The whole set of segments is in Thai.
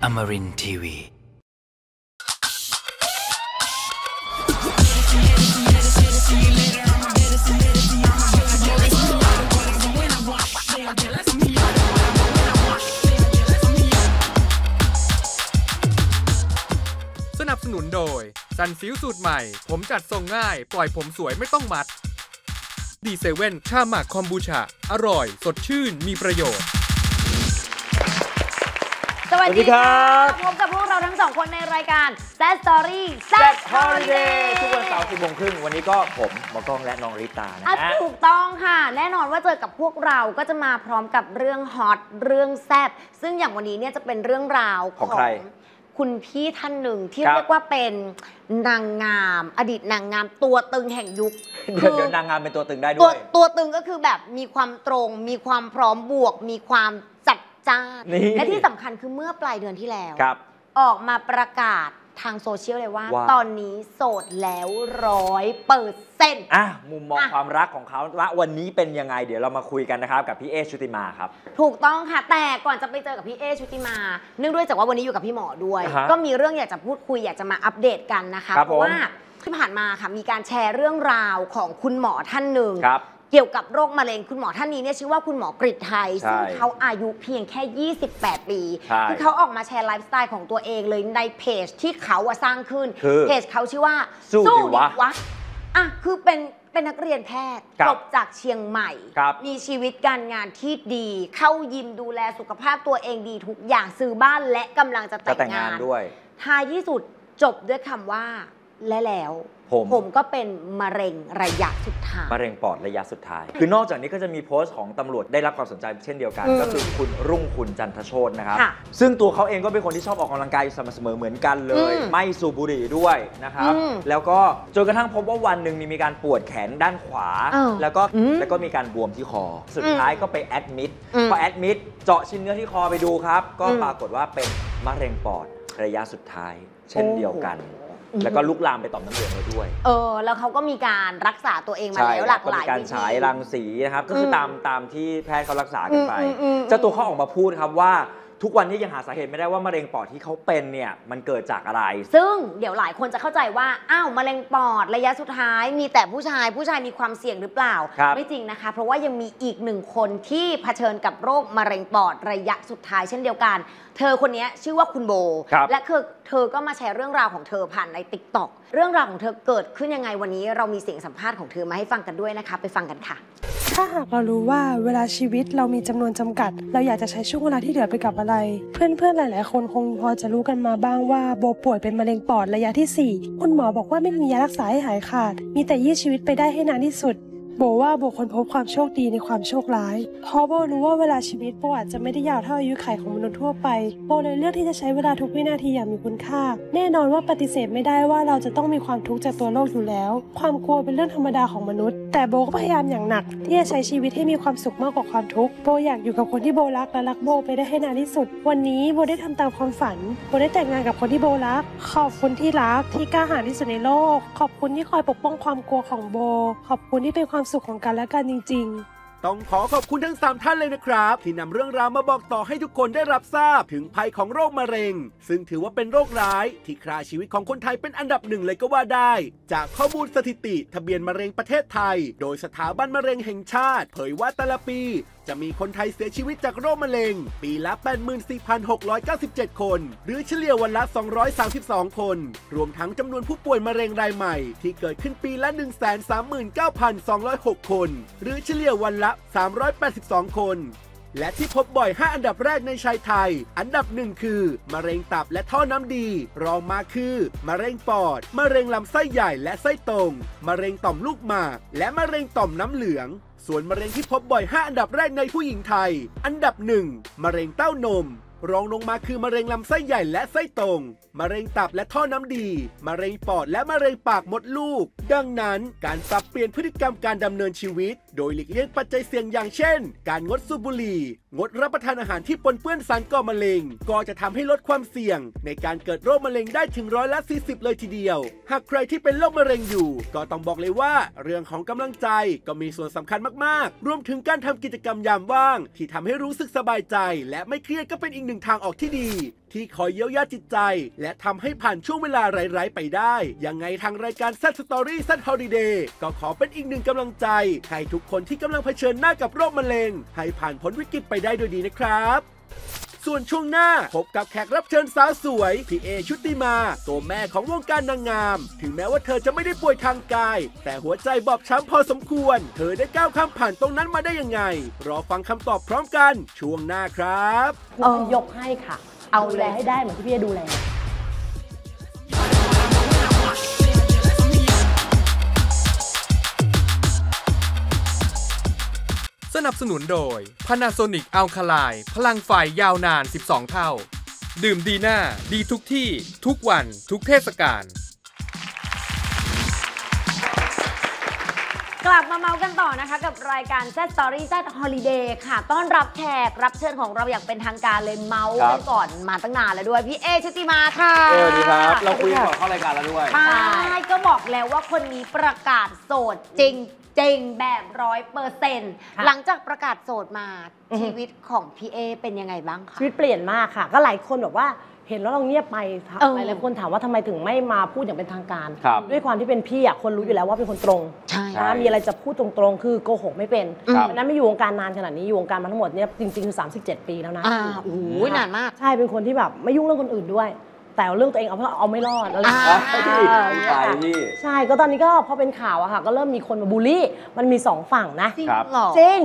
Amarin Tiwi. สนับสนุนโดย สันซิลสูตรใหม่ ผมจัดทรงง่าย ปล่อยผมสวยไม่ต้องมัด ดีเซเว่นชาหมักคอมบูชา อร่อย สดชื่น มีประโยชน์ วัสสวัสดีดีครัค่ะบพบกับพวกเราทั้งสองคนในรายการ s ซ d Story แซ่ Sad บฮอลิเด Holiday ย์ทุกวันเสาร์10โมงครึ่งวันนี้ก็ผมหมอกล้องและน้องริตานะอะฮะถูกต้องค่ะ แน่นอนว่าเจอกับพวกเราก็จะมาพร้อมกับเรื่องฮอตเรื่องแซบซึ่งอย่างวันนี้เนี่ยจะเป็นเรื่องราวของใครคุณพี่ท่านหนึ่งที่ครับเรียกว่าเป็นนางงาม อดีตนางงามตัวตึงแห่งยุคเดี๋ยวเดี๋ยวนางงามเป็นตัวตึงได้ตัด้ววย ตัวตึงก็คือแบบมีความตรง มีความพร้อมบวก มีความ จัดจ้านนี่ และที่สำคัญคือเมื่อปลายเดือนที่แล้ว ครับ ออกมาประกาศทางโซเชียลเลยว่า ว่า ตอนนี้โสดแล้วร้อยเปอร์เซ็นต์ อะมุมมองอะ ความรักของเขาว่าวันนี้เป็นยังไง เดี๋ยวเรามาคุยกันนะครับ กับพี่เอชุติมาครับ ถูกต้องค่ะ แต่ก่อนจะไปเจอกับพี่เอชุติมา เนื่องด้วยจากว่าวันนี้อยู่กับพี่หมอด้วย อ่าฮะก็มีเรื่องอยากจะพูดคุยอยากจะมาอัปเดตกันนะคะ ครับเพราะผม ว่าที่ผ่านมาค่ะมีการแชร์เรื่องราวของคุณหมอท่านหนึ่ง ครับ เกี่ยวกับโรคมะเร็งคุณหมอท่านนี้เนี่ยชื่อว่าคุณหมอกฤษไทย ใช่ซึ่งเขาอายุเพียงแค่ 28 ปีใช่คือเขาออกมาแชร์ไลฟ์สไตล์ของตัวเองเลยในเพจที่เขาอะสร้างขึ้น คือเพจเขาชื่อว่าสู้ดิวะอะคือเป็นเป็นนักเรียนแพทย์ครับจบจากเชียงใหม่ ครับมีชีวิตการงานที่ดี เข้ายิมดูแลสุขภาพตัวเองดีทุกอย่างซื้อบ้านและกำลังจะจะแต่แต่งงงางานนด้วย ท้ายที่สุดจบด้วยคำว่าและแล้ว ผมผมก็เป็นมะเร็งระยะสุดท้าย มะเร็งปอดระยะสุดท้าย คือนอกจากนี้ก็จะมีโพสต์ของตำรวจได้รับความสนใจเช่นเดียวกัน อืมก็คือคุณรุ่งคุณจันทโชตนะครับ ค่ะซึ่งตัวเขาเองก็เป็นคนที่ชอบออกกำลังกายอยู่สม่ำเสมอเหมือนกันเลย อืมไม่สูบบุหรี่ด้วยนะครับ อืมแล้วก็จนกระทั่งพบว่าวันหนึ่งมีการปวดแขนด้านขวา อ้าวแล้วก็อืมแล้วก็มีการบวมที่คอ สุดอืมท้ายก็ไปแอดมิดอืมพอแอดมิดเจาะชิ้นเนื้อที่คอไปดูครับ ก็อืม ปรากฏว่าเป็นมะเร็งปอดระยะสุดท้าย เช่นเดียวกัน โอ้โห แล้วก็ลุกลามไปต่อมน้ำเหลืองแล้วด้วย เออ แล้วเขาก็มีการรักษาตัวเองมาใช่แล้วคหรัลาบกก็หลามียการวิธีฉายรังสีนะครับ ก็คืออมตามตามที่แพทย์เขารักษากันไปอืมอืมอืมเจ้าตัวเขาออกมาพูดครับว่าทุกวันนี้ยังหาสาเหตุไม่ได้ว่ามะเร็งปอดที่เขาเป็นเนี่ยมันเกิดจากอะไร ซึ่งเดี๋ยวหลายคนจะเข้าใจว่าอ้าวมะเร็งปอดระยะสุดท้าย มีแต่ผู้ชายผู้ชายมีความเสี่ยงหรือเปล่าครับไม่จริงนะคะ เพราะว่ายังมีอีกหนึ่งคนที่เผชิญกับโรคมะเร็งปอดระยะสุดท้ายเช่นเดียวกัน เธอคนนี้ชื่อว่าคุณโบ ครับ และคือเธอก็มาแชร์เรื่องราวของเธอผ่านในติ๊กต็อกเรื่องราวของเธอเกิดขึ้นยังไงวันนี้ เรามีเสียงสัมภาษณ์ของเธอมาให้ฟังกันด้วยนะคะ ไปฟังกันค่ะ ถ้าหากเรารู้ว่าเวลาชีวิตเรามีจำนวนจำกัด เราอยากจะใช้ช่วงเวลาที่เหลือไปกับอะไร เพื่อนๆ หลายๆ คนคงพอจะรู้กันมาบ้างว่าโบป่วยเป็นมะเร็งปอดระยะที่ 4 คุณหมอบอกว่าไม่มียารักษาให้หายขาด มีแต่ยืดชีวิตไปได้ให้นานที่สุด โบว่าโบคนพบความโชคดีในความโชคร้าย เพราะโบรู้ว่าเวลาชีวิตโบอาจจะไม่ได้ยาวเท่าอายุขัยของมนุษย์ทั่วไป โบเลยเลือกที่จะใช้เวลาทุกวินาทีอย่างมีคุณค่า แน่นอนว่าปฏิเสธไม่ได้ว่าเราจะต้องมีความทุกข์จากตัวโลกอยู่แล้ว ความกลัวเป็นเรื่องธรรมดาของมนุษย์ แต่โบก็พยายามอย่างหนัก ที่จะใช้ชีวิตให้มีความสุขมากกว่าความทุกข์ โบอยากอยู่กับคนที่โบรักและรักโบไปได้ให้นานที่สุด วันนี้โบได้ทำตามความฝัน โบได้แต่งงานกับคนที่โบรัก ขอบคุณที่รักที่กล้าหาญที่สุดในโลก ขอบคุณที่คอยปกป้องความกลัวของโบ ขอบคุณที่เป็นความสุขของกันและกันจริง ๆต้องขอขอบคุณทั้ง 3 ท่านเลยนะครับ ที่นำเรื่องราวมาบอกต่อให้ทุกคนได้รับทราบถึงภัยของโรคมะเร็ง ซึ่งถือว่าเป็นโรคร้าย ที่ฆ่าชีวิตของคนไทยเป็นอันดับหนึ่งเลยก็ว่าได้ จากข้อมูลสถิติ ทะเบียนมะเร็งประเทศไทย โดยสถาบันมะเร็งแห่งชาติ เผยว่าแต่ละปี จะมีคนไทยเสียชีวิตจากโรคมะเร็ง ปีละ 84,697 คน หรือเฉลี่ยวันละ 232 คน รวมทั้งจำนวนผู้ป่วยมะเร็งรายใหม่ ที่เกิดขึ้นปีละ 139,206 คน หรือเฉลี่ยวันละ 382 คน และที่พบบ่อย 5 อันดับแรกในชายไทย อันดับหนึ่งคือ มะเร็งตับและท่อน้ำดี รองมาคือ มะเร็งปอด มะเร็งลำไส้ใหญ่และไส้ตรง มะเร็งต่อมลูกหมาก และมะเร็งต่อมน้ำเหลืองส่วนมะเร็งที่พบบ่อย 5 อันดับแรกในผู้หญิงไทย อันดับหนึ่งมะเร็งเต้านม รองลงมาคือมะเร็งลำไส้ใหญ่และไส้ตรง มะเร็งตับและท่อน้ำดี มะเร็งปอดและมะเร็งปากมดลูก ดังนั้นการปรับเปลี่ยนพฤติกรรมการดำเนินชีวิต โดยหลีกเลี่ยงปัจจัยเสี่ยงอย่างเช่น การงดสูบบุหรี่ งดรับประทานอาหารที่ปนเปื้อนสารก่อมะเร็ง ก็จะทำให้ลดความเสี่ยง ในการเกิดโรคมะเร็งได้ถึงร้อยละ40 เลยทีเดียว หากใครที่เป็นโรคมะเร็งอยู่ ก็ต้องบอกเลยว่า เรื่องของกำลังใจก็มีส่วนสำคัญมากๆ รวมถึงการทำกิจกรรมยามว่าง ที่ทำให้รู้สึกสบายใจ และไม่เครียดก็เป็นอีกหนึ่งทางออกที่ดี ที่คอยเยียวยาจิตใจ และทำให้ผ่านช่วงเวลาร้ายๆไปได้ยังไงทางรายการ s ซ t Story s ซ t Holiday ก็ขอเป็นอีกหนึ่งกำลังใจให้ทุกคนที่กำลังเผชิญหน้ากับโรคมะเร็ง ให้ผ่านพ้นวิกฤตไปได้โดยดีนะครับ ส่วนช่วงหน้าพบกับแขกรับเชิญสาวสวยพี่เอชุติมา ตัวแม่ของวงการนางงาม ถึงแม้ว่าเธอจะไม่ได้ป่วยทางกาย แต่หัวใจบอบช้ำพอสมควร เธอได้ก้าวข้ามผ่านตรงนั้นมาได้ยังไง รอฟังคำตอบพร้อมกัน ช่วงหน้าครับเออยกให้ค่ะ เอาดูแลให้ได้เหมือนที่พี่เอดูแล สนับสนุนโดย Panasonic Alkaline พลังไฟยาวนาน 12 เท่า ดื่มดีหน้า ดีทุกที่ ทุกวัน ทุกเทศกาล กลับมาเมาส์กันต่อนะคะ กับรายการ Z Story Z Holiday ค่ะ ต้อนรับแขกรับเชิญของเราอย่างเป็นทางการเลยเมาส์ครักับ นก่อนมาตั้งนานแล้วด้วย พี่เอชุติมาค่ะเออดีครับ เราคุยก่อนเข้ารายการแล้วด้วย ใช่ก็บอกแล้วว่าคนนี้ประกาศโสดจริงจริงๆแบบร้อยเปอร์เซ็นต์ค่ะหลังจากประกาศโสดมาอือฮึ ชีวิตของพี่เอเป็นยังไงบ้างคะ ชีวิตเปลี่ยนมากค่ะ ก็หลายคนบอกว่า เห็นแล้วเราเงียบไปถามเออ หลายๆคนถามว่าทำไมถึงไม่มาพูดอย่างเป็นทางการ ครับ ด้วยความที่เป็นพี่อะคนรู้อยู่แล้วว่าเป็นคนตรงใช่ ใช่ นะมีอะไรจะพูดตรงๆ คือโกหกไม่เป็นครับ เพราะฉะนั้นไม่อยู่วงการนานขนาดนี้อยู่วงการมาทั้งหมดเนี่ยจริงๆคือ37 ปีแล้วนะ อ่าโอ้โหนานมาก ใช่เป็นคนที่แบบไม่ยุ่งเรื่องคนอื่นด้วย แต่เอาเรื่องตัวเองเอาเพื่อเอาไม่รอดอะไรอย่างอ่าเงี้ยพี่เออพี่ไปพี่ ใช่ก็ตอนนี้ก็พอเป็นข่าวอะค่ะ ก็เริ่มมีคนมาบูลลี่ มันมีสองฝั่งนะ จริงครับ เหรอจริง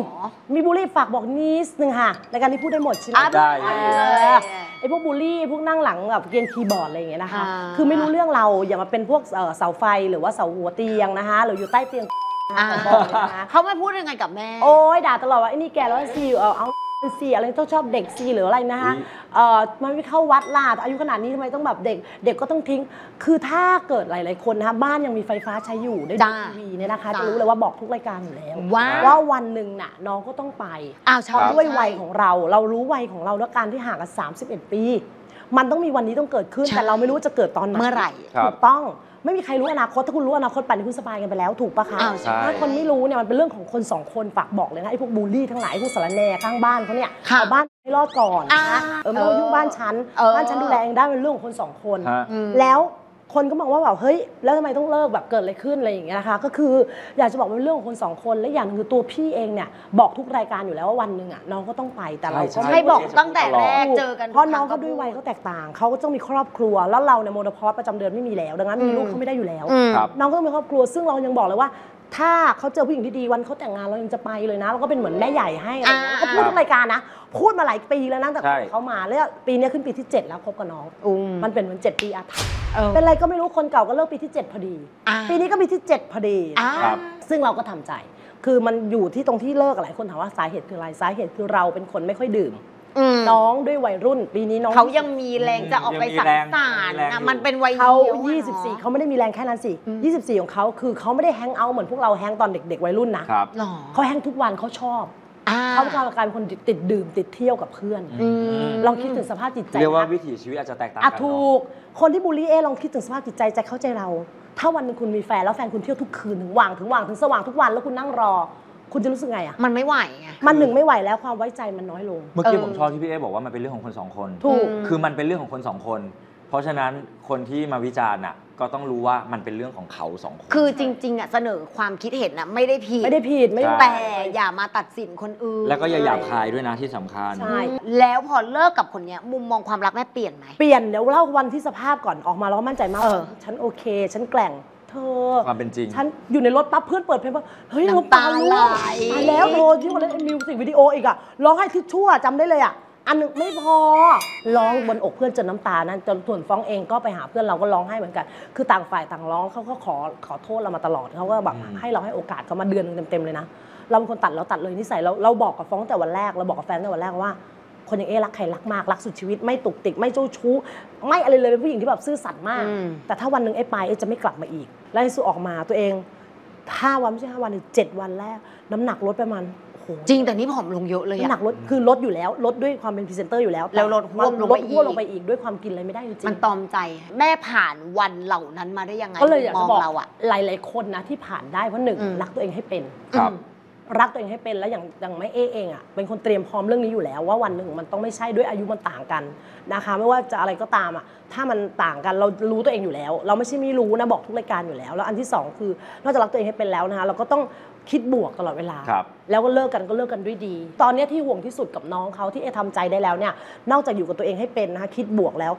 มีบูลลี่ฝากบอกนิดนึงค่ะรายการนี้พูดได้หมดใช่ไหมอะได้ได้ เอเลอยไอ้พวกบูลลี่พวกนั่งหลังแบบเกรียนคีย์บอร์ดอะไรอย่างเงี้ยนะคะ อ่า คือไม่รู้เรื่องเราอย่ามาเป็นพวกเอ่อเสาไฟหรือว่าเสาหัวเตียงนะคะ หรืออยู่ใต้เตียงอ่าขอบอกเลยนะคะ เขาไม่พูดยังไงกับแม่ โอ้ยด่าตลอดว่าไอ้นี่แกแล้วซีเออเอา ซีอะไรต้องชอบเด็กซีหรืออะไรนะคะอุ๊ยเออมันไม่เข้าวัดล่ะอายุขนาดนี้ทำไมต้องแบบเด็ก เด็กก็ต้องทิ้ง คือถ้าเกิดหลาย ๆ คนนะคะบ้านยังมีไฟฟ้าใช้อยู่ได้ดูจ้าทีวีเนี่ยนะคะจ้าจะรู้เลยว่าบอกทุกรายการอยู่แล้วว้าวว่าวันหนึ่งน่ะน้องก็ต้องไป อ้าวใช่เพราะด้วยใช่วัยของเรา เรารู้วัยของเราแล้วการที่ห่างกัน31 ปี มันต้องมีวันนี้ต้องเกิดขึ้นใช่แต่เราไม่รู้ว่าจะเกิดตอนไหน เมื่อไหร่ ครับ ถูกต้อง ไม่มีใครรู้อนาคตถ้าคุณรู้อนาคตป่านนี้คุณสบายกันไปแล้วถูกปะคะอ้าวใช่ ถ้าคนไม่รู้เนี่ยมันเป็นเรื่องของคนสองคนฝากบอกเลยนะไอ้พวกบูลลี่ทั้งหลายไอ้พวกสารแหน่ข้างบ้านเขาเนี่ยค่ะเอาบ้านให้รอดก่อนนะอ่าเออไม่ต้องยุ่งบ้านฉันเออ บ้านฉันดูแลเองได้เป็นเรื่องของคนสองคน ฮะ อืม แล้ว คนก็มองว่าแบบเฮ้ยแล้วทำไมต้องเลิกแบบเกิดอะไรขึ้นอะไรอย่างเงี้ยนะคะ ก็คืออยากจะบอกว่าเป็นเรื่องของคนสองคนและอย่างหนึงคือตัวพี่เองเนี่ยบอกทุกรายการอยู่แล้วว่าวันหนึ่งอะน้องก็ต้องไปแต่เราก็ใช่ไม่ให้บอกตั้งแต่แรกเจอกันเพราะน้องทุก็คด้วยวัยพูเขาแตกต่างเขาก็ต้องมีครอบครัวแล้วเราเนี่ยโมโนพอสประจำเดือนไม่มีแล้ว ดังนั้นมีลูกเขาไม่ได้อยู่แล้วอืมครับน้องก็ต้องมีครอบครัวซึ่งเรายังบอกเลยว่า ถ้าเขาเจอผู้หญิงที่ดีวันเขาแต่งงานเรายังจะไปเลยนะเราก็เป็นเหมือนแม่ใหญ่ให้อะไรอย่างเงี้ยอ่าก็พูดทุกรายการนะ พูดมาหลายปีแล้วนะแต่ใช่เขามาแล้วปีนี้ขึ้นปีที่ 7 แล้วคบกับน้องอืมมันเป็นเหมือนเจ็ดปีอาถรรพ์เออเป็นอะไรก็ไม่รู้คนเก่าก็เลิกปีที่ 7 พอดีอ่าปีนี้ก็ปีที่ 7 พอดีอ่าครับซึ่งเราก็ทำใจ คือมันอยู่ที่ตรงที่เลิกหลายคนถามว่าสาเหตุคืออะไรสาเหตุคือเราเป็นคนไม่ค่อยดื่ม อืมน้องด้วยวัยรุ่นปีนี้น้องเขายังมีแรงจะออกไปสังสรรค์ยังมีแรงอยู่นะมันเป็นวัยเขาเดียวอะเนอะ24 เขาไม่ได้มีแรงแค่นั้นสิ 24 ของเขาคือเขาไม่ได้แฮงเอาท์เหมือนพวกเราแฮงตอนเด็ก ๆ วัยรุ่นนะครับหรอเขาแฮงทุกวันเขาชอบอ่า เขากลายเป็นคนติดดื่มติดเที่ยวกับเพื่อนอืม ลองคิดถึงสภาพจิตใจเรียกว่านะ วิถีชีวิตอาจจะแตกต่างอะกันถูเนาะ ก คนที่บูลลี่เอลองคิดถึงสภาพจิตใจใจเข้าใจเรา ถ้าวันหนึงคุณมีแฟนแล้วแฟนคุณเที่ยวทุกคืนถึงว่างถึงว่างถึงสว่างทุกวันแล้วคุณนั่งรอ คุณจะรู้สึกไงอะ มันไม่ไหวไง มันหนึ่งไม่ไหวแล้วความไว้ใจมันน้อยลง เมื่อกี้เออผมชอบที่พี่เอบอกว่ามันเป็นเรื่องของคนสองคน ถูก คือมันเป็นเรื่องของคนสองคน เพราะฉะนั้นคนที่มาวิจารณ์น่ะก็ต้องรู้ว่ามันเป็นเรื่องของเขาสองคน คือจริง ๆอะเสนอความคิดเห็นน่ะไม่ได้ผิด ไม่ได้ผิดไม่ได้ใช่แต่อย่ามาตัดสินคนอื่น แล้วก็อย่าหยาบคายด้วยนะที่สำคัญ ใช่ แล้วพอเลิกกับคนเนี้ยมุมมองความรักแม่เปลี่ยนไหม เปลี่ยนเดี๋ยวเล่าวันที่สภาพก่อนออกมาแล้วมั่นใจมากเออฉันโอเค ฉันแกร่ง เธอความเป็นจริง ฉันอยู่ในรถปั๊บเพื่อนเปิดเพลงว่าเฮ้ยน้ำน้ำตาตาล่วงไหลตายแล้วโทรที่วันเล่นมิวสิกวิดีโออีกอะร้องให้ทิชชั่วจำได้เลยอะอันหนึงไม่พอร้องบนอกเพื่อนจนน้ำตานั้นจนส่วนฟ้องเองก็ไปหาเพื่อนเราก็ร้องให้เหมือนกัน คือต่างฝ่ายต่างร้องเขาก็ขอขอโทษเรามาตลอดเขาก็แบบอืมให้เราให้โอกาสเขามาเดือนหนึงเต็มๆเลยนะเราเป็นคนตัดเราตัดเลยนิสัยเราเราบอกกับฟ้องแต่วันแรกเราบอกกับแฟนแต่วันแรกว่า คนอย่างเอรักใครรักมากรักสุดชีวิตไม่ตุกติกไม่เจ้าชู้ ไม่อะไรเลยเป็นผู้หญิงที่แบบซื่อสัตย์มากอืมแต่ถ้าวันหนึ่งเอไปเอจะไม่กลับมาอีก แล้วไอซูออกมาตัวเองห้าวันไม่ใช่ห้าวันเจ็ดวันแรกน้ำหนักลดประมาณโอ้โหจริงแต่นี่ผอมลงเยอะเลยน้ำหนัอะกลดคือลดอยู่แล้วลดด้วยความเป็นพรีเซนเตอร์อยู่แล้ว แล้วลดหวบลงไปลดหวบอีกลงไปอีกด้วยความกินอะไรไม่ได้จริงๆมันตรอมใจ แม่ผ่านวันเหล่านั้นมาได้ยังไงก็เลยอยากมจะองบอกเราอะหลายๆคนนะที่ผ่านได้เพราะหนึ่งอืมรักตัวเองให้เป็นครับอืม รักตัวเองให้เป็นแล้วอย่างอย่างไม่เอเองอะเป็นคนเตรียมพร้อมเรื่องนี้อยู่แล้ว ว่าวันหนึ่งมันต้องไม่ใช่ด้วยอายุมันต่างกันนะคะ ไม่ว่าจะอะไรก็ตามอะถ้ามันต่างกันเรารู้ตัวเองอยู่แล้ว เราไม่ใช่ไม่รู้นะบอกทุกรายการอยู่แล้ว แล้วอันที่สองคือนอกจากรักตัวเองให้เป็นแล้วนะคะเราก็ต้องคิดบวกตลอดเวลาครับแล้วก็เลิกกันก็เลิกกันด้วยดี ตอนเนี้ยที่ห่วงที่สุดกับน้องเขาที่เอทำใจได้แล้วเนี่ยนอกจากอยู่กับตัวเองให้เป็นนะคะคิดบวกแล้ว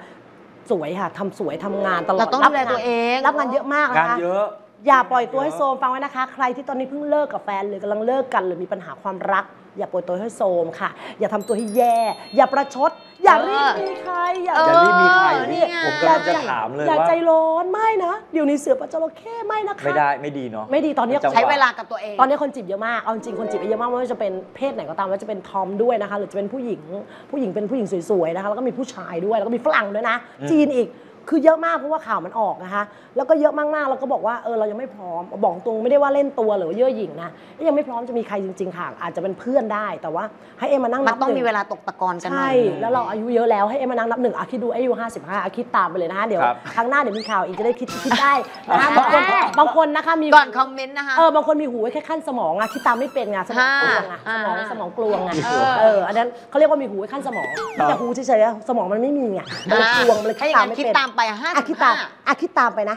สวยค่ะทำสวยทำงานตลอดเราต้องรัดูแลงานตัวเอง รับงานเยอะมากงานะนคะเยอะ อย่าปล่อยตัวให้โซมฟังไว้นะคะ ใครที่ตอนนี้เพิ่งเลิกกับแฟนหรือกำลังเลิกกันหรือมีปัญหาความรัก อย่าปล่อยตัวให้โซมค่ะ อย่าทำตัวให้แย่ อย่าประชด อย่ารีบมีใครอย่าเอออย่ารีบมีใครนี่ไง ผมกำลังจะถามเลยอย่าว่า ใจร้อนไม่นะ เดี๋ยวนี้เสือปลาจระเข้ไม่นะคะไม่ได้ไม่ดีเนาะ ไม่ดีตอนนี้ จังหะ ใช้เวลากับตัวเอง ตอนนี้คนจีบเยอะมาก เอาจริงๆคนจีบเยอะมากไม่ว่าจะเป็นเพศไหนก็ตามไม่ว่าจะเป็นทอมด้วยนะคะ หรือจะเป็นผู้หญิง ผู้หญิงเป็นผู้หญิงสวยๆนะคะ แล้วก็มีผู้ชายด้วย แล้วก็มีฝรั่งด้วยนะ จีนอีก คือเยอะมากเพราะว่าข่าวมันออกนะคะ แล้วก็เยอะมากๆแล้วก็บอกว่าเออเรายังไม่พร้อม บอกตรงไม่ได้ว่าเล่นตัวหรือว่าเย่อหยิ่งนะยังไม่พร้อมจะมีใครจริง ๆ ค่ะ อาจจะเป็นเพื่อนได้แต่ว่าให้เอ็มมานั่งมันันบต้องหนึ่มีเวลาตกตะกอนกันหน่ใช่อยแล้วเราอายุเยอะแล้วให้เอ็มมานั่งนับหนึ่งอาคิดดูอายุห้าสิบห้าอาคิดตามไปเลยนะคะเดี๋ยวครับครั้งหน้าเดี๋ยวมีข่าวอีกจะได้คิดคิดได้นะคะบางคนบางคนนะคะมีก่อนคอมเมนต์นะคะเออบางคนมีหูไว้แค่ขั้นสมองอะคิดตามไม่เป็นไงสมองกลวงอะสอ่ามองสมองกลวงอะเออเอออันนั้นเขาเรียกว่ามีหูไว้ขั้นสมองแต่หูเฉยๆอะสมองมันไม่มีไงมันเลยกลวงมันเลยถ้าคิอดย่างตามนั้นไม่คิดเป็นตามไปห้าอะสิคิบดตาห้ามอะคิดตามไปนะ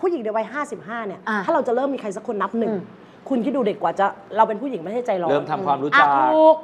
ผู้หญิงในวัย55เนี่ยอะถ้าเราจะเริ่มมีใครสักคนนับหนึ่งอืมคุณคิดดูเด็กกว่าจะเราเป็นผู้หญิงไม่ใช่ใจร้อนเริ่มทำความรู้อะจักถูก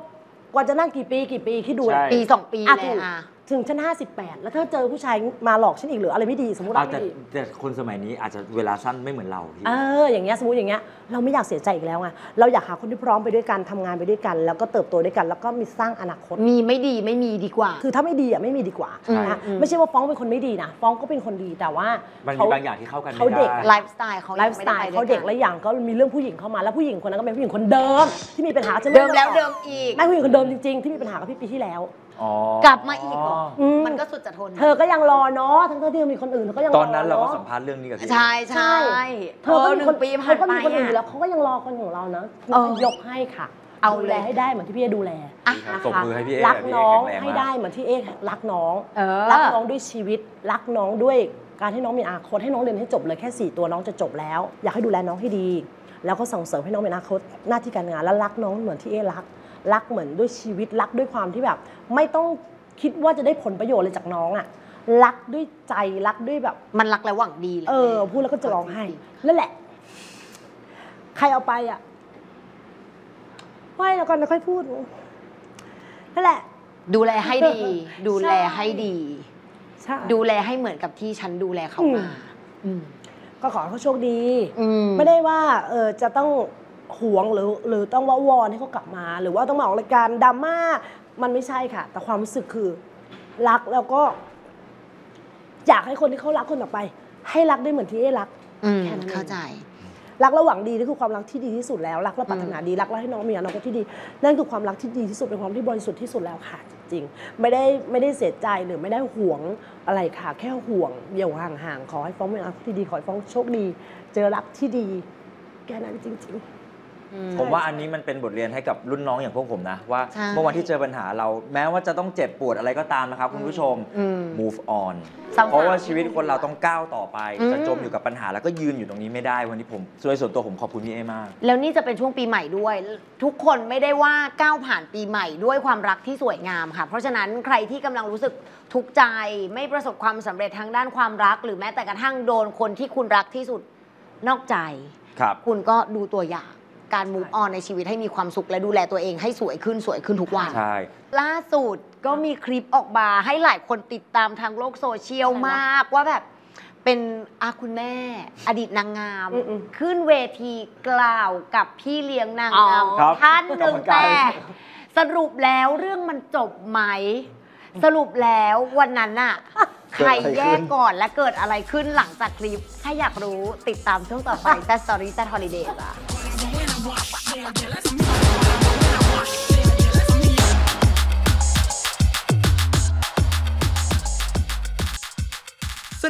กว่าจะนั่งกี่ปีกี่ปีคิดดูใช่นะปีสองปีอะเลถูยกอะ ถึงฉัน58 แล้วถ้าเจอผู้ชายมาหลอกฉันอีกหรืออะไรไม่ดีสมมติเอาว่าแต่ไม่ดีแต่คนสมัยนี้อาจจะเวลาสั้นไม่เหมือนเราพี่ เอออย่างเงี้ยสมมติอย่างเงี้ยเราไม่อยากเสียใจอีกแล้วไงเราอยากหาคนที่พร้อมไปด้วยกันทำงานไปด้วยกัน แล้วก็เติบโตด้วยกัน แล้วก็มีสร้างอนาคต มีไม่ดีไม่มีดีกว่า คือถ้าไม่ดีอะไม่มีดีกว่าอืมนะอืมไม่ใช่ว่าฟ้องเป็นคนไม่ดีนะฟ้องก็เป็นคนดีแต่ว่ามันเขามีบางอย่างที่เข้ากันไม่เขาเด็กได้ไลฟ์สไตล์เขาไลยังฟ์สม่ไตด้ล์ปเขาเด็กวยนและอย่างก็มีเรื่องผู้หญิงเข้ามาแล้วผู้หญิงคนนั้นก็เป็นผู้หญิงคนเดิมที่มีปัญหาจะเดิมแล้วเดิมอีก ไม่ผู้หญิงคนเดิมจริงๆที่มีปัญหากับพี่ปีที่แล้ว อ๋อกลับมาอีกเหรออืมมันก็สุดจะทนนะเธอก็ยังรอเนาะทั้งๆที่มีคนอื่นเธอก็ยังรตออนนั้นเราก็ะสัมภาษณ์เรื่องนี้กับพี่ ใช่ใช่เธอก็หมีนึ่คนงปีเธผ่าอนก็ไปมีคนอื่นอยู่แล้อะวเขาก็ยังรอคนของเรานะเออยกให้ค่ะเอาดูเลยแลให้ได้เหมือนที่พี่เอดูแล อะนะส่งคะมือให้พี่เอรักพี่เอน้องแข็งแรงให้มาก ได้เหมือนที่เอรักน้อง เออ รักน้องด้วยชีวิต รักน้องด้วยการให้น้องมีอนาคตให้น้องเรียนให้จบเลยแค่ 4 ตัวน้องจะจบแล้ว อยากให้ดูแลน้องให้ดี แล้วก็ส่งเสริมให้น้องมีอนาคตหน้าที่การงานแล้วรักน้องเหมือนที่เอรัก รักเหมือนด้วยชีวิตรักด้วยความที่แบบ ไม่ต้องคิดว่าจะได้ผลประโยชน์เลยจากน้องอะรักด้วยใจรักด้วยแบบ มันรักและหวังดีแหละเออ พูดแล้วก็จะร้องไห้นั่นแหละ ใครเอาไปอะไม่แล้วก่อนไม่ค่อยพูดนั่นแหละ ดูแลให้ดี ดูแลให้ดีใช่ดูแลให้เหมือนกับที่ฉันดูแลเขามาอืมก็ขอให้เขาโชคดีอืมไม่ได้ว่า เออจะต้อง หวงหรือหรือต้องว่าวอนให้เขากลับมา หรือว่าต้องมาออกรายการดราม่ามันไม่ใช่ค่ะ แต่ความรู้สึกคือรักแล้วก็ อยากให้คนที่เขารักคนต่อไป ให้รักได้เหมือนที่เอ้รักอืมแค่นั้นเองเข้าใจ รักและหวังดีนี่คือความรักที่ดีที่สุดแล้วรักและปรารถนาดีรักและให้น้องมีอนาคตที่ดี นั่นคือความรักที่ดีที่สุดเป็นความที่บริสุทธิ์ที่สุดแล้วค่ะ จริงๆไม่ได้ไม่ได้เสียใจหรือไม่ได้ห่วงอะไรค่ะ แค่ห่วงอยู่ห่างๆขอให้ฟ้องมีอนาคตที่ดีขอให้ฟ้องโชคดี เจอรักที่ดี แค่นั้นจริง ผมว่าอันนี้มันเป็นบทเรียนให้กับรุ่นน้องอย่างพวกผมนะ ว่าใช่เมื่อวันที่เจอปัญหาเราแม้ว่าจะต้องเจ็บปวดอะไรก็ตามนะครับ คุณผู้ชมอืม move on สำคัญเพราะว่าชีวิตคนเราต้องก้าวต่อไปอืมจะจมอยู่กับปัญหาแล้วก็ยืนอยู่ตรงนี้ไม่ได้วันนี้ผมโดยส่วนตัวผมขอบคุณพี่เอมาก แล้วนี่จะเป็นช่วงปีใหม่ด้วย ทุกคนไม่ได้ว่าก้าวผ่านปีใหม่ด้วยความรักที่สวยงามค่ะ เพราะฉะนั้นใครที่กำลังรู้สึกทุกข์ใจไม่ประสบความสำเร็จทางด้านความรัก หรือแม้แต่กระทั่งโดนคนที่คุณรักที่สุดนอกใจครับคุณก็ดูตัวอย่าง การมูฟออนในชีวิตให้มีความสุขและดูแลตัวเองให้สวยขึ้นสวยขึ้นทุกวัน ใช่ ล่าสุดก็มีคลิปออกมาให้หลายคนติดตามทางโลกโซเชียลมากว่าแบบเป็นอาคุณแม่ อดีตนางงาม อืมขึ้นเวทีกล่าวกับพี่เลี้ยงนางงามอ๋อครับท่านหนึ่งกรรมการแต่ สรุปแล้วเรื่องมันจบไหม สรุปแล้ววันนั้นน่ะใครแยกก่อนและเกิดอะไรขึ้นหลังจากคลิป ถ้าอยากรู้ติดตามช่วงต่อไปแต่สตอรี่แต่ฮอลิเดย์อะส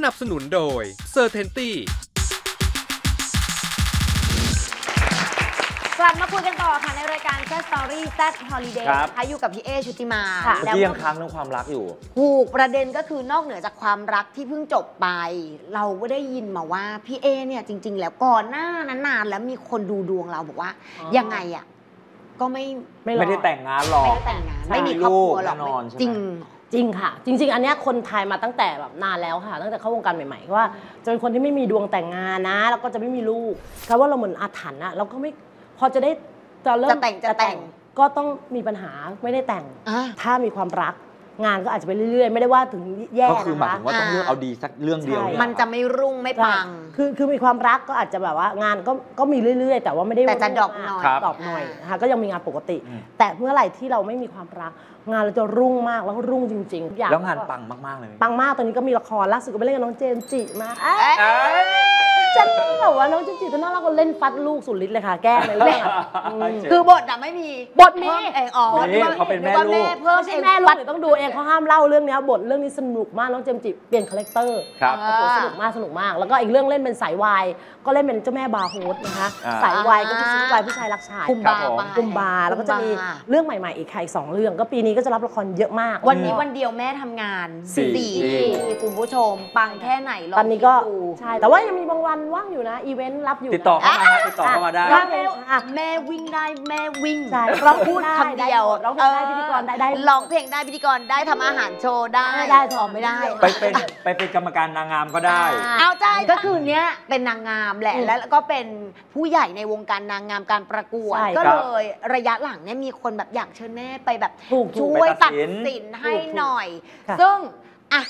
นับสนุนโดย c e r t a i n t y คุยกันต่อค่ะในรายการแซ s ตอรี่แซ h ฮอลิเดย์ครับ นะคะอยู่กับพี่เอชุติมาค่ะเมื่อแล้วกี้ก็ยังค้างเรื่องความรักอยู่ ถูกประเด็นก็คือนอกเหนือจากความรักที่เพิ่งจบไป เราก็ได้ยินมาว่าพี่เอเนี่ยจริง ๆ แล้วก่อนหน้านั้นนานแล้วมีคนดูดวงเราบอกว่า อ๋อ ยังไงอะก็ไม่ไม่รอไม่ได้แต่งงานหรอไม่ก ได้แต่งงานใช่ ไม่มีครอบครัวหรอกแน่นอนใช่ไหม จริง จริงค่ะ จริง ๆ อันเนี้ยคนไทยมาตั้งแต่แบบนานแล้วค่ะ ตั้งแต่เข้าวงการใหม่ๆว่าจะเป็นคนที่ไม่มีดวงแต่งงานนะ แล้วก็จะไม่มีลูกคำว่าเราเหมือนอาถรรพ์อะเราก็ไม่ พอจะได้จะเริ่มจะแต่งจะแต่ง ก็ต้องมีปัญหาไม่ได้แต่ง อะ ถ้ามีความรัก งานก็อาจจะไปเรื่อยๆ ไม่ได้ว่าถึงแย่ก็คือหมายนะถึคะ งว่าต้องเลือกเอาดีสักเรื่องเดียวใช่เนี่ยมันจะไม่รุ่งไม่ปังคือคือมีความรักก็อาจจะแบบว่างานก็ก็มีเรื่อย ๆ แต่ว่าไม่ได้แต่จะว่า dropหน่อยครับดรอปหน่อยนะคะก็ยังมีงานปกติ อืมแต่เมื่อไหร่ที่เราไม่มีความรัก งานเราจะรุ่งมากแล้วก็รุ่งจริงๆทุกอย่างแล้วงานปังมาก ๆ เลยไหมปังมากตอนนี้ก็มีละครล่าสุดก็ไปเล่นกับน้องเจมส์จิมาเอ้ยเอ๊ะ ฉันแบบว่าน้องเจมส์จิท่านน่ารักก็เล่นฟัดลูกสุดฤทธิ์เลยค่ะ แกล้งในเรื่องอะอืม คือบทอะไม่มีบทมี เพิ่เองอ๋อนี่เขาเป็นแม่ลูก นึว่าเพิ่มไม่ใช่เองแม่ลูฟักดหรือต้องดูเองเขาห้ามเล่าเรื่องเนี้ยบทเรื่องนี้สนุกมากน้องเจมส์จิเปลี่ยนคาแรคเตอร์ครับอ่าโอ้โหสนุกมากสนุกมาก แล้วก็อีกเรื่องเล่นเป็นสายวายก็เล่นเป็นเจ้าแม่บาร์โฮสนะคะอ่า สายวายก็คือซีรีส์วายผู้ชายรักชาย คุมครับบาผมไปกุมบาร์แล้วก็จะมีคุบาเรื่องใหม่ ๆ อีกค่ะอีกสองเรื่อง ก็ปีนี้ก็จะรับละครเยอะมาก วันนี้วันเดียวแม่ทำงานสี่สี่ที่ที่ คุณผู้ชม ปังแค่ไหนลงตอนนี้ก็ดู ใช่ แต่ว่ายังมีบางวันว่างอยู่นะ อีเวนต์รับอยู่ติดต่อเข้ามาติดต่อเข้ามาได้ถ้าแม่แม่วิ่งได้แม่วิ่งใช่เราพูดคำเดียวร้องเพลงได้พิธีกรได้ได้ร้องเพลงได้พิธีกรได้ทำอาหารโชว์ได้ได้ได้ตอบไม่ได้ ไปเป็นไปเป็นกรรมการนางงามก็ได้ เอาใจก็คือเนี้ยเป็นนางงามแหละอืมแล้วก็เป็นผู้ใหญ่ในวงการนางงามการประกวดใช่ก็ครับเลยระยะหลังเนี่ยมีคนแบบอยากเชิญแม่ไปแบบถูกถูกช่วยไปตัตัดดสินสินให้ถูกถูกหน่อยค่ะซึ่งอะ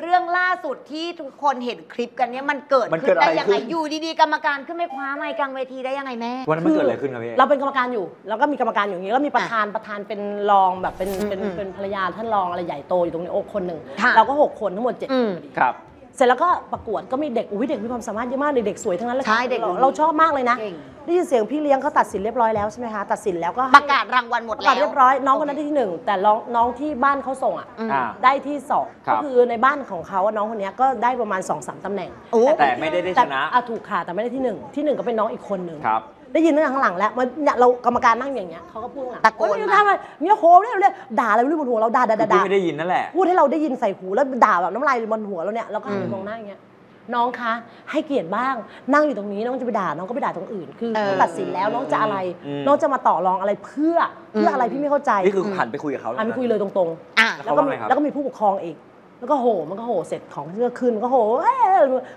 เรื่องล่าสุดที่ทุกคนเห็นคลิปกันเนี่ยมันเกิดมันขึ้เกินดอะไรได้ยังไงขึ้น อยู่ดีๆกรรมการขึ้นไม่คว้าไมค์กลางเวทีได้ยังไงแม่ วันนั้นมันเกิดอะไรขึ้นครับพี่ เราเป็นกรรมการอยู่ แล้วก็มีกรรมการอยู่อย่างนี้แล้วมีประธานประธานเป็นรองแบบเป็นเป็นอืมเป็นภรรยาท่านรองอะไรใหญ่โตอยู่ตรงนี้โอ้คนหนึ่งค่ะเราก็หกคนทั้งหมดเจ็ดอืมครับ เสร็จแล้วก็ประกวดก็มีเด็กอุ้ยเด็กมีความสามารถเยอะมากเด็กๆสวยทั้งนั้นเลยค่ะใช่เด็กเราเราชอบมากเลยนะเก่ง ได้ยินเสียงพี่เลี้ยงเขาตัดสินเรียบร้อยแล้วใช่ไหมคะตัดสินแล้วก็ให้ ประกาศรางวัลหมดประแล้กาวศเรียบร้อยน้องคนนั้นได้ที่หนึ่งแต่น้องน้องที่บ้านเขาส่งอะอืม อ่า ได้ที่สองครัก็บ คือในบ้านของเขาอะน้องคนเนี้ยก็ได้ประมาณ2อสามตำแหน่งโอ้ แต่ไม่ได้ได้ชนะแต่อะถูกค่ะแต่ไม่ได้ที่หนึ่งที่หนึ่งก็เป็นน้องอีกคนหนึ่งครับ ได้ยินตั้งแต่ข้างหลังแล้วมันเนี่ยเรากรรมการนั่งอย่างเงี้ยเขาก็พูดข้างหลังตะโกนโอ๊ยมาทำอะไรเนี่ยโหเนี่ยเนี่ยด่าอะไรไม่รู้บนหัวเราด่าด่าคือด่าพี่ไม่ได้ยินนั่นแหละพูดให้เราได้ยินใส่หูแล้วด่าแบบน้ำลายบนหัวเราเนี่ยเราก็หันไปอืมมองหน้าอย่างเงี้ยน้องคะให้เกียรติบ้าง นั่งอยู่ตรงนี้น้องจะไปด่าน้องก็ไปด่าตรงอื่น คือเออน้องตัดสินแล้วน้องจะอะไรอืมน้องจะมาต่อรองอะไรเพื่อเพื่อมอะไรพี่ไม่เข้าใจนี่คือหันไปคุยกับเขาหันไปคุยเลยตรงๆอะแล้วก็มีเขาว่าไงครับแล้วก็มีผู้ปกครองอีก แล้วก็โหมันก็โหเสร็จของที่ก็ขึ้นมันก็โหเอ้ย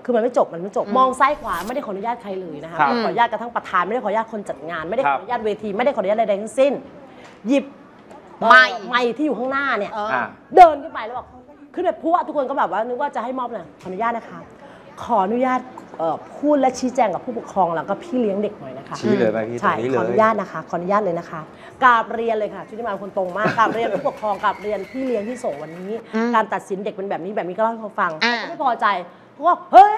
คือมันไม่จบมันไม่จบอืมมองซ้ายขวาไม่ได้ขออนุญาตใครเลยนะคะครับไม่ได้ขออนุญาตกระทั่งประธานไม่ได้ขออนุญาตคนจัดงาน ไม่ได้คขรัอบอนุญาตเวทีไม่ได้ขออนุญาตใดๆทั้งสิ้น หยิบไมค์เอ่อไมค์ที่อยู่ข้างหน้าเนี่ยเอออ่าเดินขึ้นไปแล้วบอกขึ้นไปพูดทุกคนก็แบบว่านึกว่าจะให้มอบเลยขออนุญาตนะคะ ขออนุญาตเอ่อ พูดและชี้แจงกับผู้ปกครองแล้วก็พี่เลี้ยงเด็กหน่อยนะคะชี้เลยไหมพี่ตรใช่งนี้ขเลออยนุญาตนะคะขออนุญาตเลยนะคะกราบเรียนเลยค่ะชุติมาเป็นคนตรงมากกราบเรียนผู้ปกครองกราบเรียนพี่เลี้ยงที่ส่งวันนี้ อืมการตัดสินเด็กเป็นแบบนี้แบบนี้ก็เล่าให้เขาฟังอ่า เขาไม่พอใจเขาก็เฮ้ย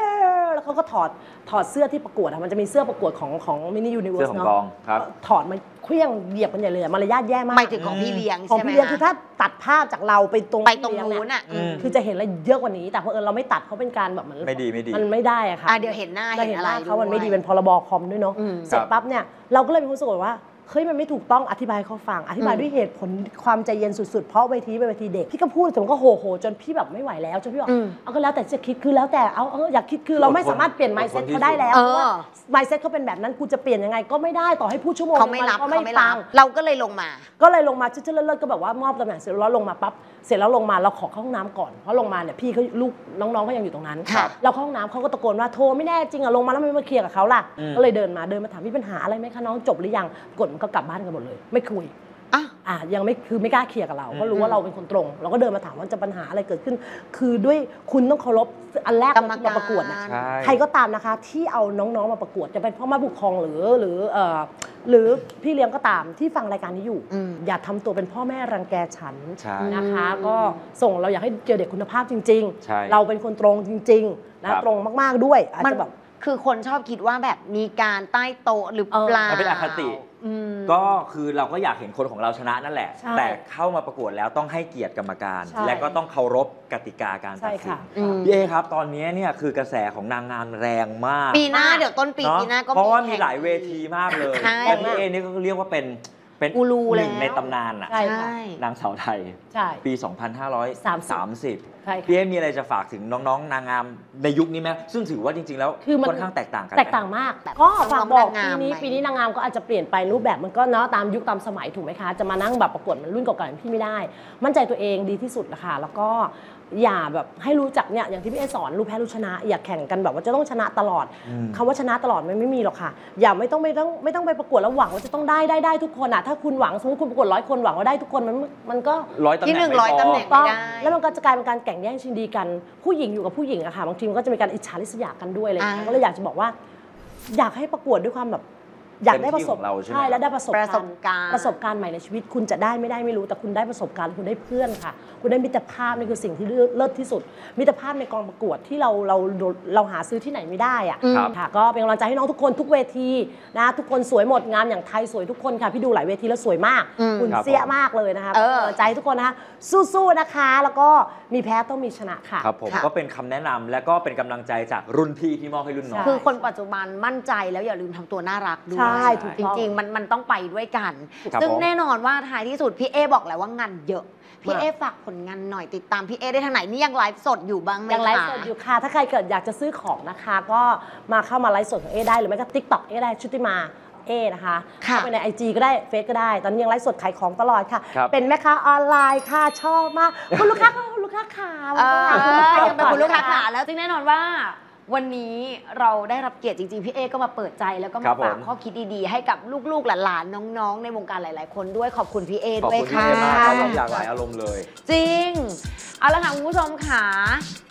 แล้วเขาก็ถอดถอดเสื้อที่ประกวดอะมันจะมีเสื้อประกวดของของมินิยูนิเวิร์เสื้สอของเนาะกองครับ ถอดมาเคลี้ยงเหยียบกันใหญ่เลยอะมารยาทแย่มาก หมายถึงของพี่เลี้ยงของใช่ไหมพี่เลี้ยงคะคือถ้าตัดภาพจากเราไปตรงไปตรงพี่เลี้ยนู้นเยอะอืม คือจะเห็นอะไรเยอะกว่านี้ แต่เพราะเอิญเราไม่ตัดเขาเป็นการแบบเหมือนไม่ดีไม่ดี มันไม่ได้อะค่ะอะเดี๋ยวเห็นหน้าเราเห็เห็นนอะไรว่าเขามันไม่ดีวยเป็นพรบคอมด้วยเนาะอืม เสร็จครับปั๊บเนี่ยเราก็เลยมีความรู้สึกว่า เฮ้ยมันไม่ถูกต้องอธิบายให้เขาฟัง อธิบายอืมด้วยเหตุผลความใจเย็นสุดๆ เพราะเวทีเป็นเวทีเด็ก พี่ก็พูดแต่มันก็โหโหจนพี่แบบไม่ไหวแล้วจนพี่บอกอืมเอาก็แล้วแต่จะคิดคือแล้วแต่เอาเอาอยากคิดคือเราไม่อดทนสามารถเปลี่ยนอดทน mindset ที่เขาได้แล้วเอเพราะว่าอ mindset เขาเป็นแบบนั้นกูจะเปลี่ยนยังไงก็ไม่ได้ต่อให้พูดชั่วโมงเขาไม่รับก็เขาไม่ไม่รัฟับงเราก็เลยลงมา ก็เลยลงมาเชื่อเลิศๆก็แบบว่ามอบตำแหน่งเสร็จแล้วลงมาปั๊บ เสร็จแล้วลงมาเราขอเข้าห้องน้ำก่อนเพราะลงมาเนี่ยพี่เขาลูกน้องๆก็ยังอยู่ตรงนั้น ครับเราเข้าห้องน้ำเขาก็ตะโกนว่าโทรไม่แน่จริงอะลงมาแล้วไม่มาเคลียร์กับเขาล่ะอืม ก็เลยเดินมาเดินมาถามมีปัญหาอะไรไหมคะน้องจบหรือยังกดมันก็กลับบ้านกันหมดเลย ไม่คุย อะอะยังไม่คือไม่กล้าเคลียร์กับเราอืมก็รู้ว่าเราเป็นคนตรง เราก็เดินมาถามว่าจะปัญหาอะไรเกิดขึ้น คือด้วยคุณต้องเคารพอันแรกกรรมที่มาประกวดนะการใช่ ใครก็ตามนะคะ ที่เอาน้องๆมาประกวดจะเป็นพ่อแม่ผู้ปกครองหรือหรือเอ่อหรือพี่เลี้ยงก็ตามที่ฟังรายการนี้อยู่ อืม อย่าทำตัวเป็นพ่อแม่รังแกฉันใช่ นะคะอืมก็ส่งเราอยากให้เจอเด็กคุณภาพจริง ใช่ๆ เราเป็นคนตรงจริงๆนะครับ ตรงมากๆด้วยอาจมันจะแบบ คือคนชอบคิดว่าแบบมีการใต้โต๊ะหรือเปล่า มันเป็นอคติอืม ก็คือเราก็อยากเห็นคนของเราชนะนั่นแหละ ใช่แต่เข้ามาประกวดแล้วต้องให้เกียรติกรรมการ ใช่และก็ต้องเคารพกติกาการตัใช่ดสินค่ะ อืมพี่เอครับ ตอนนี้เนี่ยคือกระแสของนางงามแรงมากปีหน้าเดี๋ยวต้นปีเนาะปีหน้าก็เพราะว่ามีแข่ง หลายเวทีมากเลยใช่ แต่พี่เอนี่ก็เรียกว่าเป็นเป็นกูรูหนึ่งแล้ว ในตำนานอะใช่ค่ะนางสาวไทย ใช่ ปี ใช่ค่ะ2530พี่เอมีอะไรจะฝากถึงน้องๆ นางงามในยุคนี้ไหมซึ่งถือว่าจริงๆ แล้วคือมัน ค่อนข้างแตกต่างกันแตกต่างไหมากก็ฝากบอกน้องๆนางงามปีนี้ไหม ปีนี้นางงามก็อาจจะเปลี่ยนไปรูปแบบมันก็เนาะตามยุคตามสมัยถูกไหมคะ จะมานั่งแบบประกวดเหมันรุ่นเก่าๆอย่างพี่ไม่ได้ มั่นใจตัวเองดีที่สุดนะคะแล้วก็อย่าแบบให้รู้จักเนี่ยอย่างที่พี่เอสอนรู้แพ้รู้ชนะ อย่าแข่งกันแบบว่าจะต้องชนะตลอดอืม คำว่าชนะตลอดมันไม่มีหรอกค่ะ อย่าไม่ต้องไม่ต้องไม่ต้องไปประกวดแล้วหวังว่าจะต้องได้ได้ได้ทุกคนอะถ้าคุณหวังสมมติคุณประกวดร้อยคนหวังว่าได้ทุกคนมันมันก็ ร้อยตำแหที่น่งหนึ่งไม่ร้อยพอตำแหน่งต้องไม่ได้ แล้วมันก็จะกลายเป็นการแข่งแย่งชิงดีกันผู้หญิงอยู่กับผู้หญิงอะค่ะบางทีมันก็จะมีการอิจฉาริษยากันด้วยอะไรอย่างเงี้ยอ่าก็เลยอยากจะบอกว่า อยากให้ประกวดด้วยความแบบ อยากได้ประสบเต็มที่ของเราใช่ไหมใช่แล้วได้ประสบประสบการณ์ประสบการณ์ใหม่ในชีวิต คุณจะได้ไม่ได้ไม่รู้แต่คุณได้ประสบการณ์คุณได้เพื่อนค่ะ คุณได้มิตรภาพนี่คือสิ่งที่เลิศที่สุด มิตรภาพในกองประกวดที่เราเราเราหาซื้อที่ไหนไม่ได้อะอืมครับค่ะ ก็เป็นกำลังใจให้น้องทุกคนทุกเวทีนะทุกคนสวยหมดงามอย่างไทยสวยทุกคนค่ะพี่ดูหลายเวทีแล้วสวยมากอืมคุณครับเสียผมมากเลยนะคะเออเป็นกำลังใจให้ทุกคนนะคะสู้ๆนะคะ แล้วก็มีแพ้ต้องมีชนะค่ะครับผมค่ะก็เป็นคำแนะนำและก็เป็นกำลังใจจากรุ่นพี่ที่มอบให้รุ่นน้องใช่คือคนปัจจุบันมั่นใจแล้วอย่าลืมทำตัวน่ารักด้วยใช่ถูกจต้องริงๆ มันมันต้องไปด้วยกันครับซึ่งผมแน่นอนว่าท้ายที่สุดพี่เอบอกแล้วว่างานเยอะ พี่มากเอฝากผลงานหน่อยติดตามพี่เอได้ทางไหนนี่ยังไลฟ์สดอยู่บ้างไหมยังไลฟ์คะสดอยู่ค่ะ ถ้าใครเกิดอยากจะซื้อของนะคะ ก็มาเข้ามาไลฟ์สดของเอได้หรือไม่ก็ TikTok เอได้ชุติมาเอนะคะค่ะเข้าไปใน IG ก็ได้เฟซก็ได้ ตอนนี้ยังไลฟ์สดขายของตลอดค่ะครับเป็นแม่ค้าออนไลน์ค่ะ ชอบมาก คุณลูกค้าค่ะคุณลูกค้าขาเออยังเป็นคุณลูกค้าค่ะขาแล้วซึ่งแน่นอนว่า วันนี้เราได้รับเกียรติจริงๆ พี่เอก็มาเปิดใจแล้วก็ครัมาบผมฝากข้อคิดดีๆ ให้กับลูกๆหลานๆน้องๆ ในวงการหลายๆ คนด้วยขอบคุณพี่เอขอบด้วยคุณพี่ค่ะ เอมากครับผมอยากหลายอารมณ์เลย จริง เอาละค่ะคุณผู้ชมค่ะ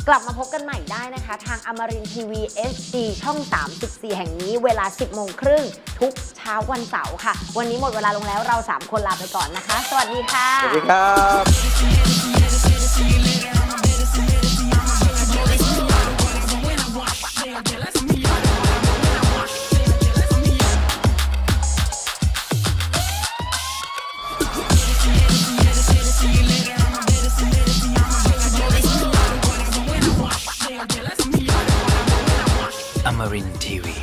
กลับมาพบกันใหม่ได้นะคะ ทางอมรินทีวี HD ช่อง 34 แห่งนี้เวลา 10 โมงครึ่งทุกเช้าวันเสาร์ค่ะ วันนี้หมดเวลาลงแล้วเรา 3 คนลาไปก่อนนะคะ สวัสดีค่ะ สวัสดีครับ Amarin Tiwi.